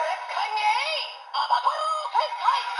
レジェンドオーダー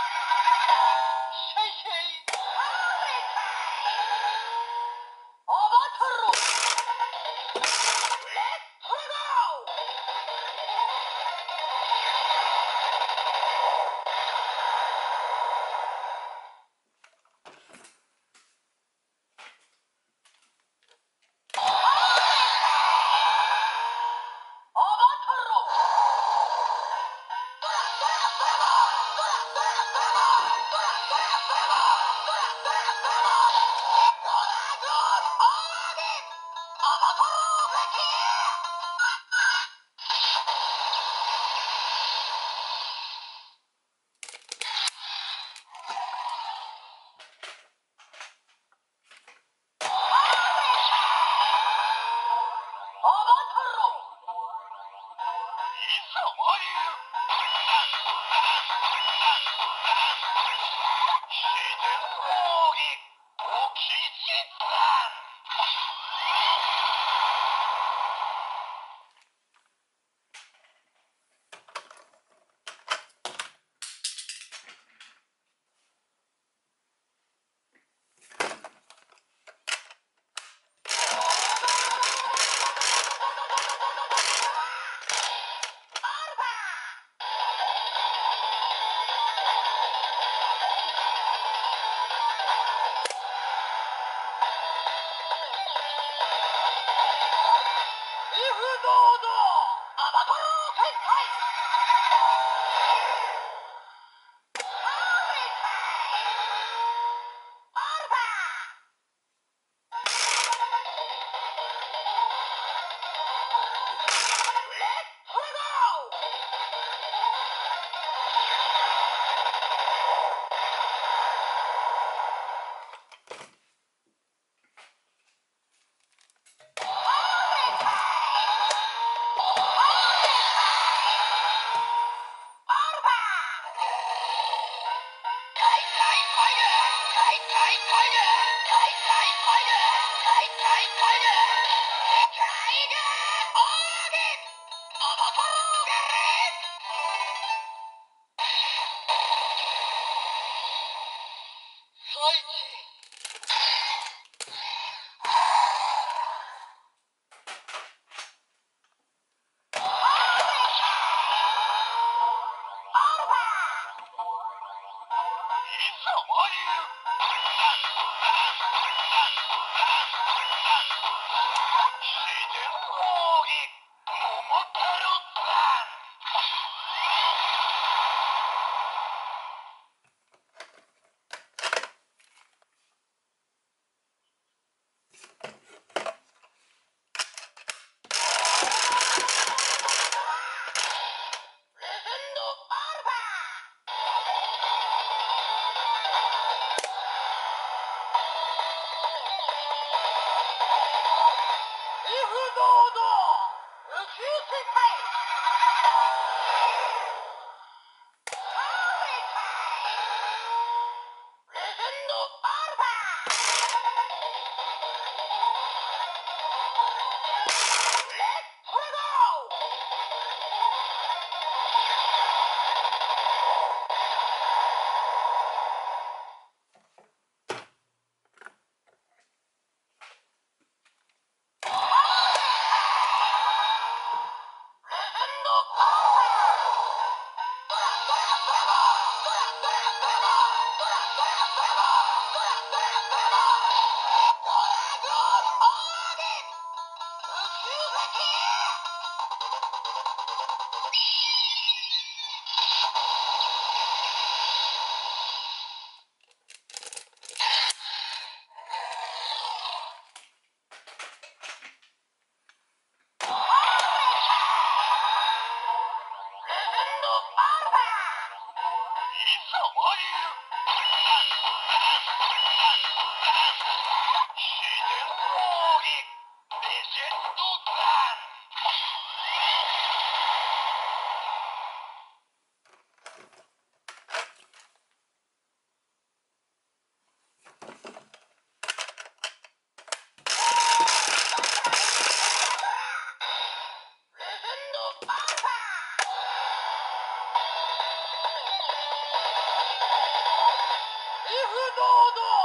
mundo!